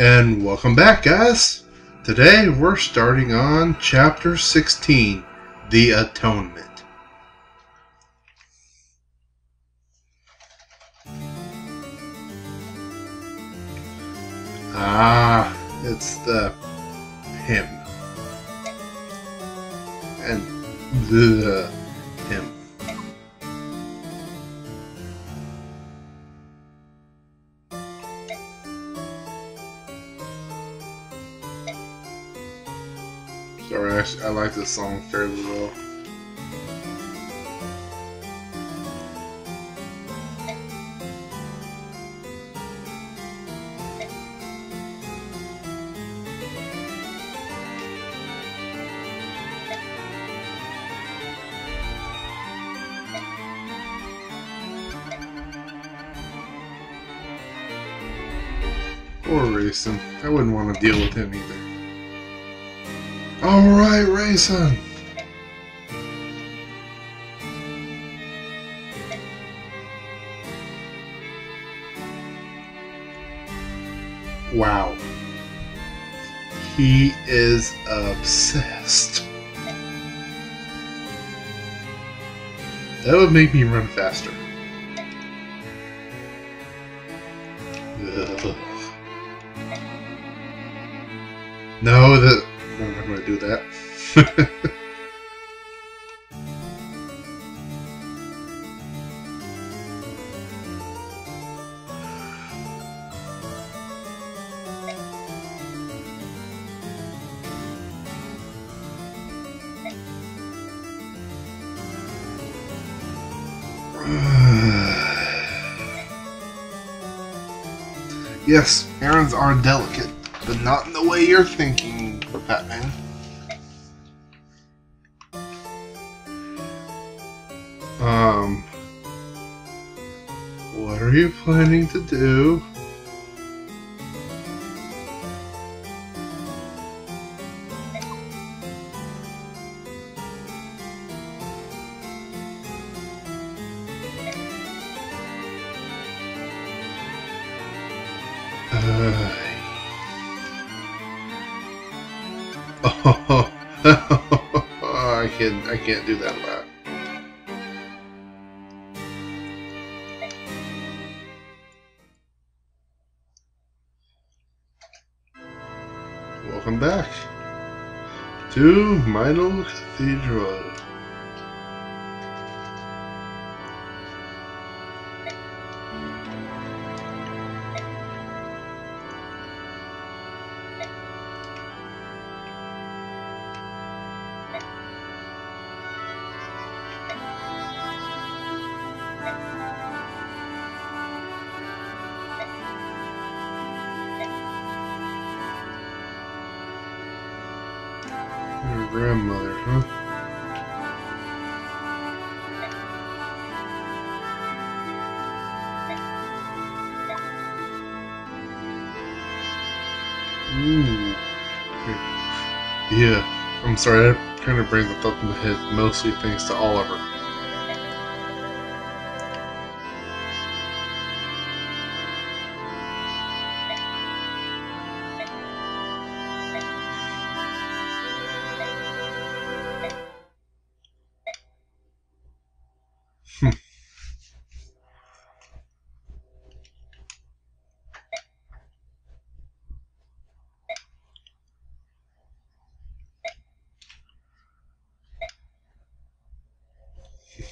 And welcome back, guys. Today we're starting on chapter 16 The Atonement. Ah, it's the him. And the him. I, I like this song fairly well. Or Reyson. I wouldn't want to deal with him either. Alright, Reyson. Wow. He is obsessed. That would make me run faster. Ugh. No, that do that. yes, errands are delicate, but not in the way you're thinking, Batman. Are you planning to do? Uh. I can't do that Back to Minor Cathedral. Grandmother, huh? Yeah, I'm sorry, I kind of brings the in my head, mostly thanks to Oliver.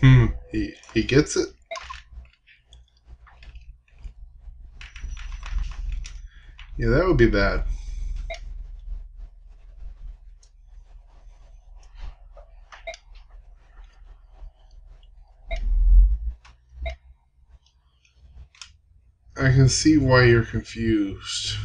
Hmm, he, he gets it? Yeah, that would be bad. Can see why you're confused.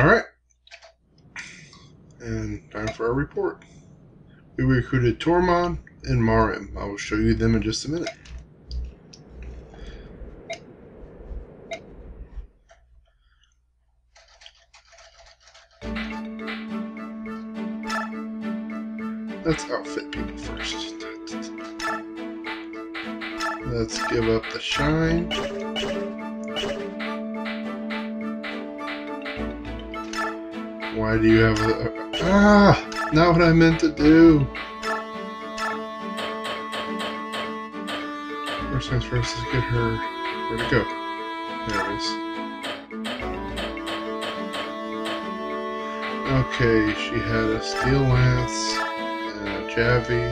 All right. And time for our report. We recruited Tormod and Muarim. I will show you them in just a minute. Let's outfit people first. Let's give up the shine. Why do you have a... Ah! Not what I meant to do! First things first is get her... Where'd it go? There it is. Okay, she had a steel lance and a javi.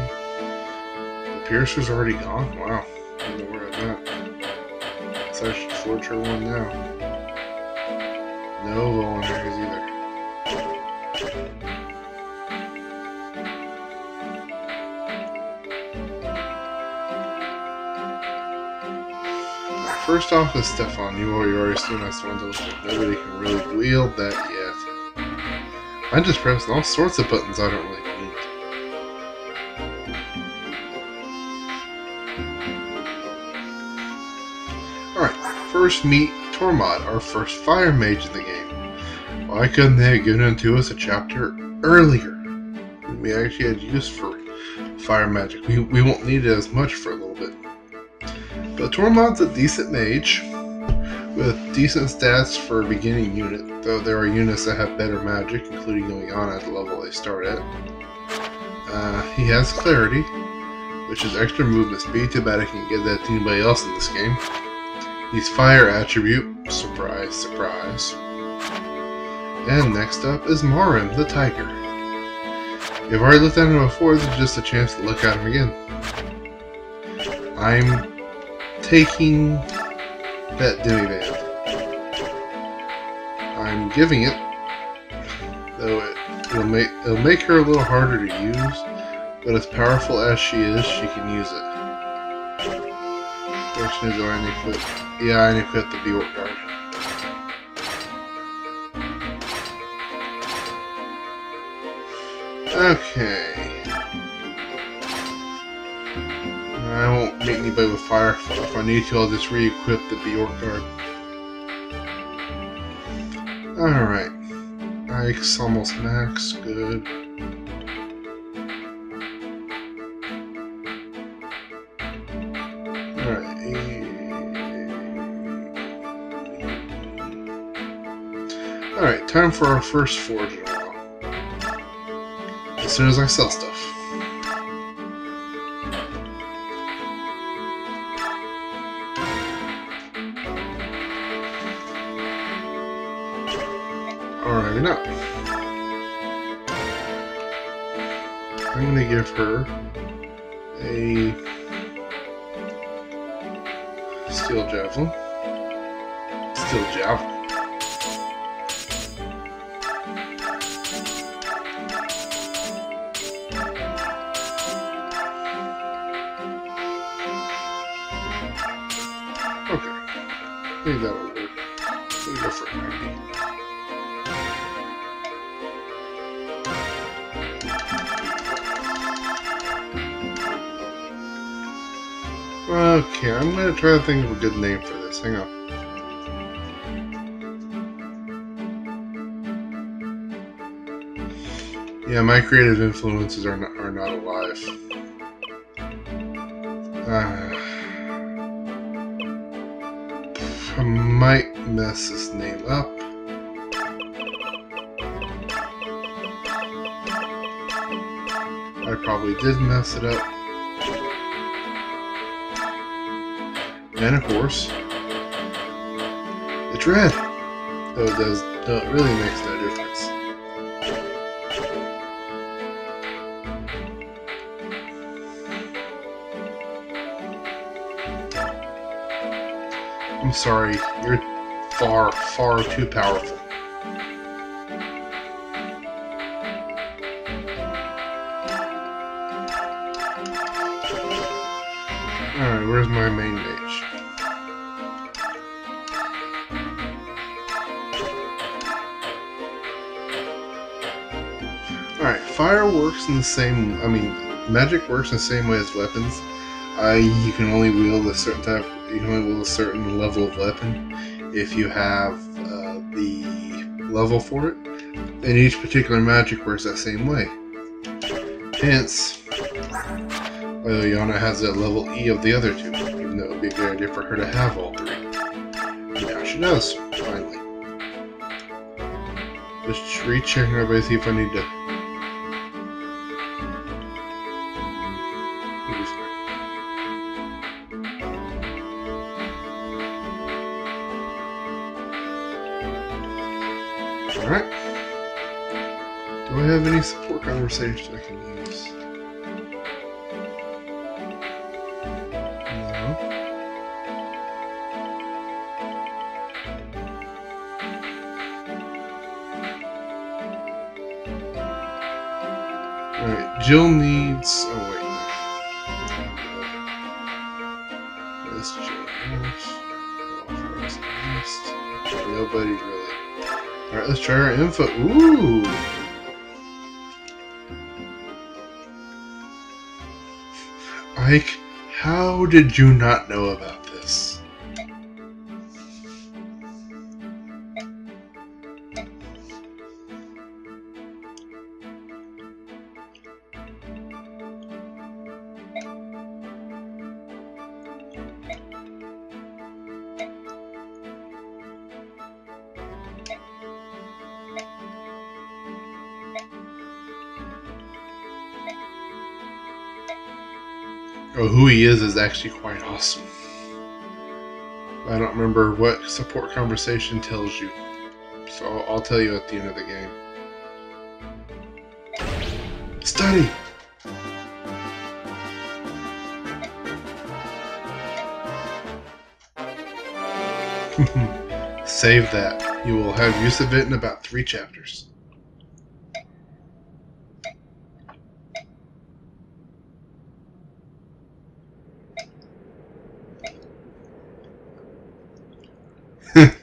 The piercer's already gone? Wow. I don't know where I'm at. So I should forge her one now. No voluntaries either. First off is Stefan. You already seen us one those nobody can really wield that yet. I'm just pressing all sorts of buttons I don't really need. Alright, first meet Tormod, our first fire mage in the game. Why couldn't they have given it to us a chapter earlier? We actually had use for fire magic. We, we won't need it as much for a little bit. But Tormod's a decent mage with decent stats for a beginning unit, though there are units that have better magic, including Ilyana at the level they start at. Uh, he has clarity, which is extra movement speed. Too bad I can't give that to anybody else in this game. He's fire attribute, surprise, surprise. And next up is Muarim, the tiger. You've already looked at him before, this is just a chance to look at him again. I'm taking that Demiband. I'm giving it, though it, it'll make it'll make her a little harder to use, but as powerful as she is, she can use it. Question is, do I put? Yeah, I the Bjork guard. Okay. I won't meet anybody with fire. If I need to, I'll just re-equip the Bjork guard. Alright. Ike's almost max. Good. Alright. Alright, time for our first forge As soon as I sell stuff. Alright, now. I'm gonna give her a steel javelin. Steel javelin. Think that'll work. Let me go for 90. Okay, I'm gonna try to think of a good name for this. Hang on. Yeah, my creative influences are not, are not alive. Uh, I might mess this name up. I probably did mess it up. And of course, it's red. Though it does, though it really makes no difference. Sorry, you're far, far too powerful. Alright, where's my main mage? Alright, fire works in the same. I mean, magic works in the same way as weapons. Uh, you can only wield a certain type. You can only a certain level of weapon if you have uh, the level for it. And each particular magic works that same way. Hence, Ilyana has that level E of the other two, even though it would be a good idea for her to have all three. And now she does, finally. Just rechecking everybody, see if I need to. I can use? Alright, Jill needs. Oh, wait. Nobody really. Alright, let's try our info. Ooh! Ike, how did you not know about Who he is is actually quite awesome. I don't remember what support conversation tells you, so I'll tell you at the end of the game. Study! Save that. You will have use of it in about three chapters. Mm,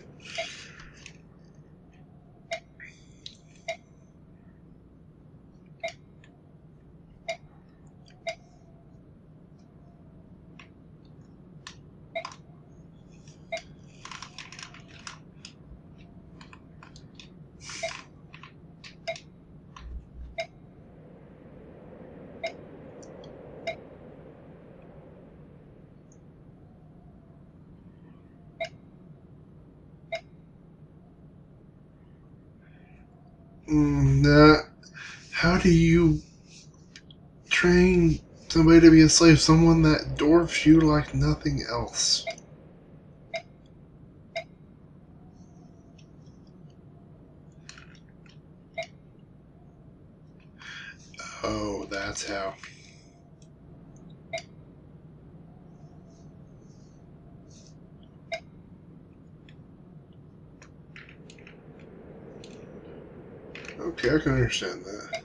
Mm, nah. How do you train somebody to be a slave? Someone that dwarfs you like nothing else. Oh, that's how. Okay, I can understand that.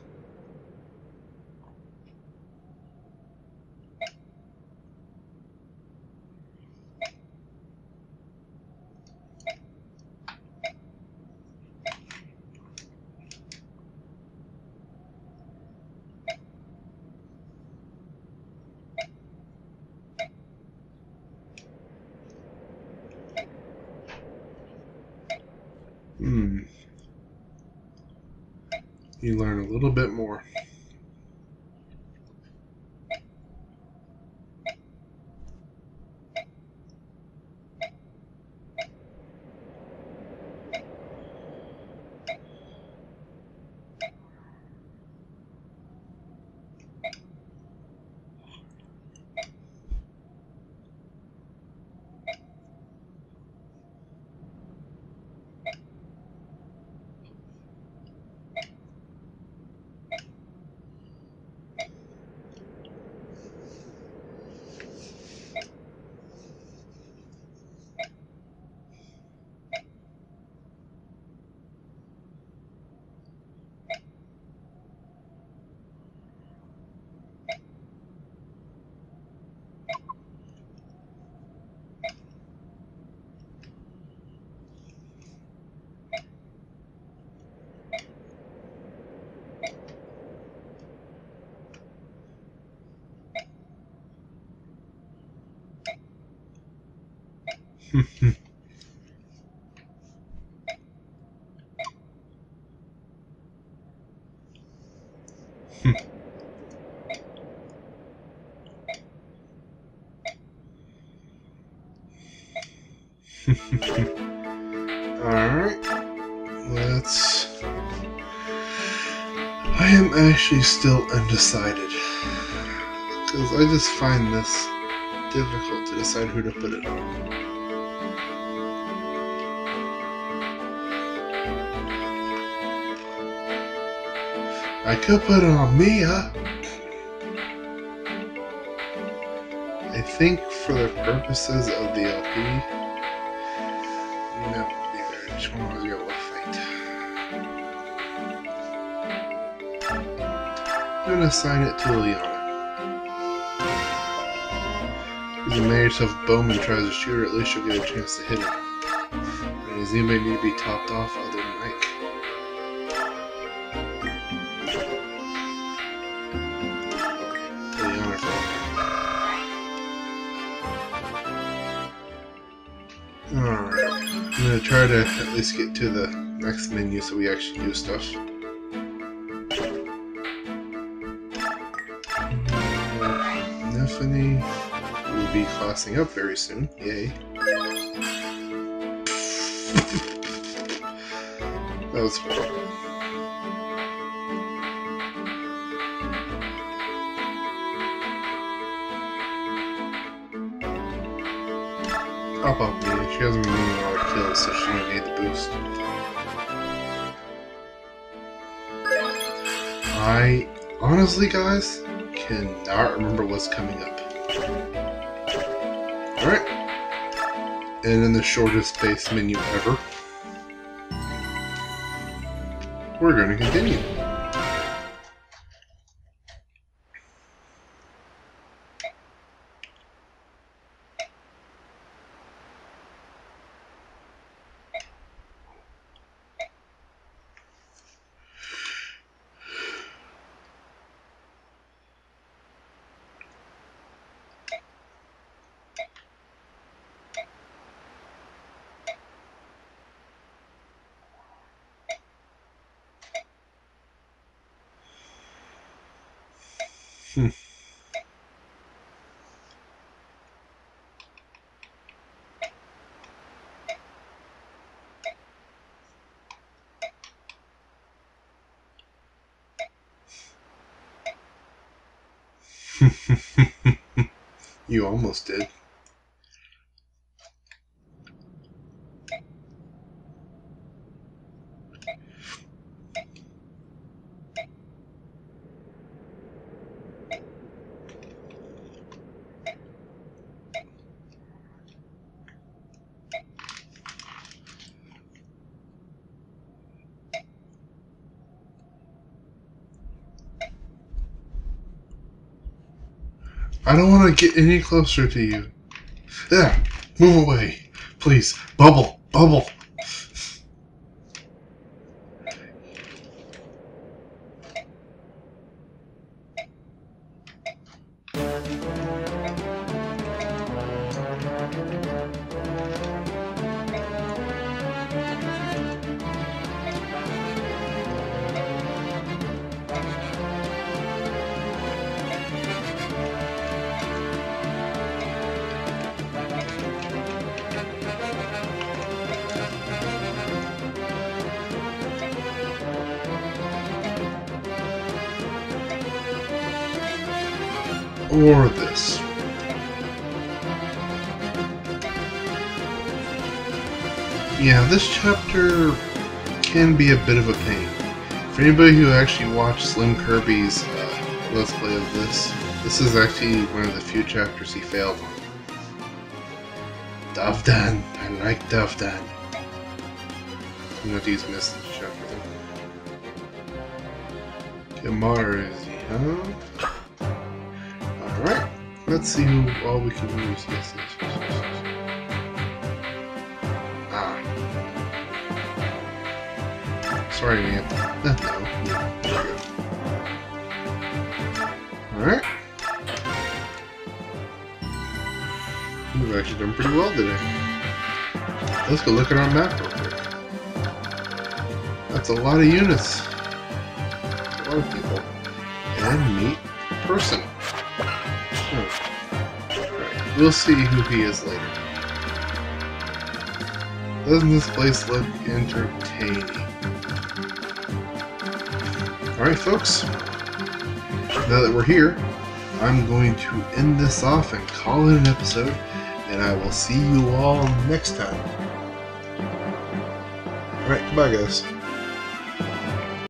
Hmm. You learn a little bit more. Alright. Let's. I am actually still undecided. Because I just find this difficult to decide who to put it on. I could put it on Mia. I think for the purposes of the LP, no, neither. Which one was go with fight? I'm gonna assign it to Ilyana. If you mayor of Bowman tries to shoot her, at least you'll get a chance to hit him. And does anybody need to be topped off I'm gonna try to at least get to the next menu so we actually do stuff. Nephenee will be classing up very soon. Yay. that was horrible. Up me. She hasn't been getting a lot of kills, so she's gonna need the boost. I honestly, guys, cannot remember what's coming up. Alright. And in the shortest base menu ever, we're going to continue. Hmm. you almost did. I don't want to get any closer to you. Yeah, move away. Please. Bubble. Bubble. Or this. Yeah, this chapter can be a bit of a pain. For anybody who actually watched Slim Kirby's uh, Let's Play of this, this is actually one of the few chapters he failed on. Dovdan. I like Dovdan. I'm not miss this chapter. Gamarazi, huh? Alright. Let's see who all we can use. Yes, yes, yes. Ah. Sorry, man. No, no. Alright. We've actually done pretty well today. let's go look at our map real quick. That's a lot of units. A lot of people. And meet person. We'll see who he is later. Doesn't this place look entertaining? Alright folks, now that we're here, I'm going to end this off and call it an episode, and I will see you all next time. Alright, goodbye guys.